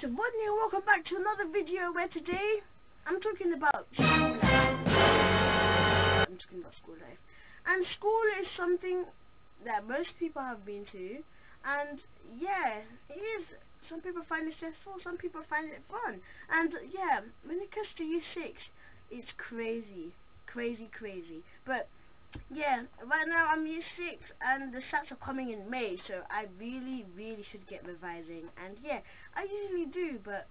guys, Rodney and welcome back to another video where today I'm talking about school life. I'm talking about school life. And school is something that most people have been to and yeah, it is some people find it stressful, some people find it fun. And yeah, when it comes to year six, it's crazy. Crazy crazy. But yeah, right now I'm year 6 and the SATs are coming in May, so I really, really should get revising. And yeah, I usually do, but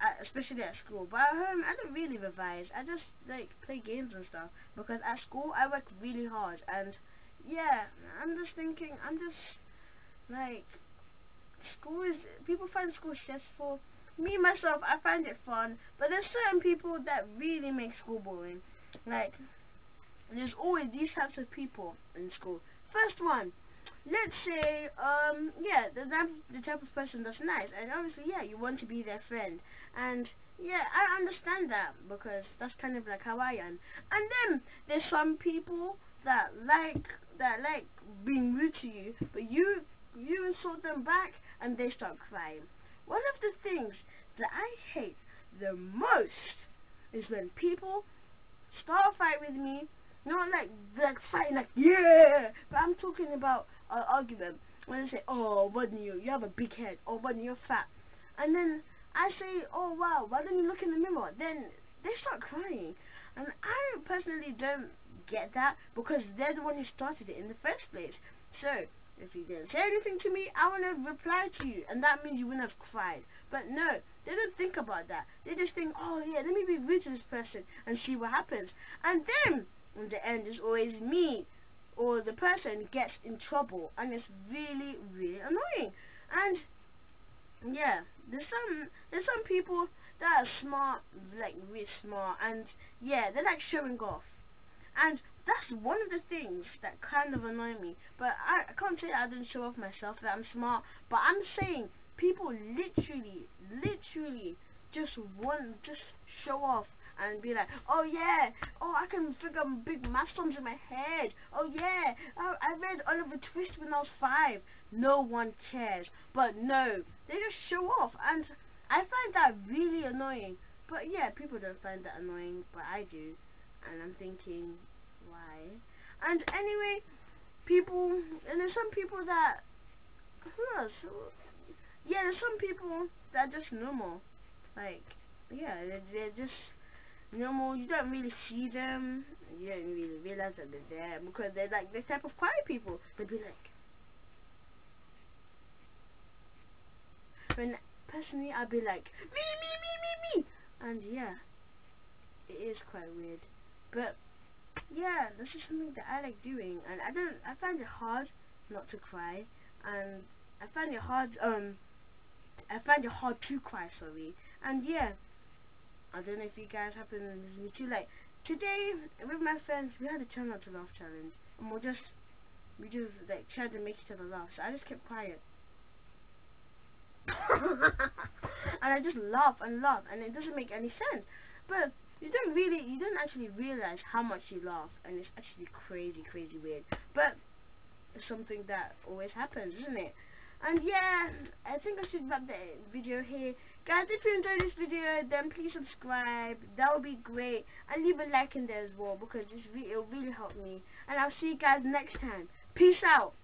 uh, especially at school. But at home, I don't really revise. I just like play games and stuff because at school I work really hard. And yeah, I'm just thinking, I'm just like school is people find school stressful. Me myself, I find it fun, but there's certain people that really make school boring. Like there's always these types of people in school. First one, let's say, um, yeah, the, the type of person that's nice, and obviously, yeah, you want to be their friend, and yeah, I understand that because that's kind of like how I am. And then there's some people that like that like being rude to you, but you you insult them back, and they start crying. One of the things that I hate the most is when people start a fight with me not like like fighting like yeah, but I'm talking about an argument when they say, oh, Rodney, you, you have a big head, oh, or Rodney, you're fat, and then I say, oh wow, why don't you look in the mirror? Then they start crying, and I personally don't get that because they're the one who started it in the first place. So if you didn't say anything to me, I wouldn't have replied to you, and that means you wouldn't have cried. But no, they don't think about that. They just think, oh yeah, let me be rude to this person and see what happens. And then in the end it's always me or the person gets in trouble and it's really really annoying. And yeah there's some there's some people that are smart like really smart and yeah they're like showing off. And that's one of the things that kind of annoy me but I, I can't say I didn't show off myself that I'm smart but I'm saying people literally literally just want just show off and be like, oh yeah, oh I can figure big math sums in my head. Oh yeah, oh, I read Oliver Twist when I was five. No one cares. But no, they just show off, and I find that really annoying. But yeah, people don't find that annoying, but I do, and I'm thinking, why? And anyway, people, and there's some people that, who else? Yeah, there's some people that are just normal. Like, yeah, they're, they're just normal, you don't really see them, you don't really realize that they're there, because they're like this type of quiet people. They'd be like, when personally I'd be like, me, me, me, me, me, and yeah, it is quite weird, but yeah, this is something that I like doing, and I don't, I find it hard not to cry, and I find it hard, um, I find it hard to cry, sorry, and yeah, I don't know if you guys happen to me too. Like today with my friends, we had a turn not to laugh challenge, and we just we just like tried to make each other laugh. So I just kept quiet, and I just laugh and laugh, and it doesn't make any sense. But you don't really, you don't actually realize how much you laugh, and it's actually crazy, crazy weird. But it's something that always happens, isn't it? And yeah, I think I should wrap the video here. Guys, if you enjoyed this video, then please subscribe. That would be great. And leave a like in there as well because this video really help me. And I'll see you guys next time. Peace out.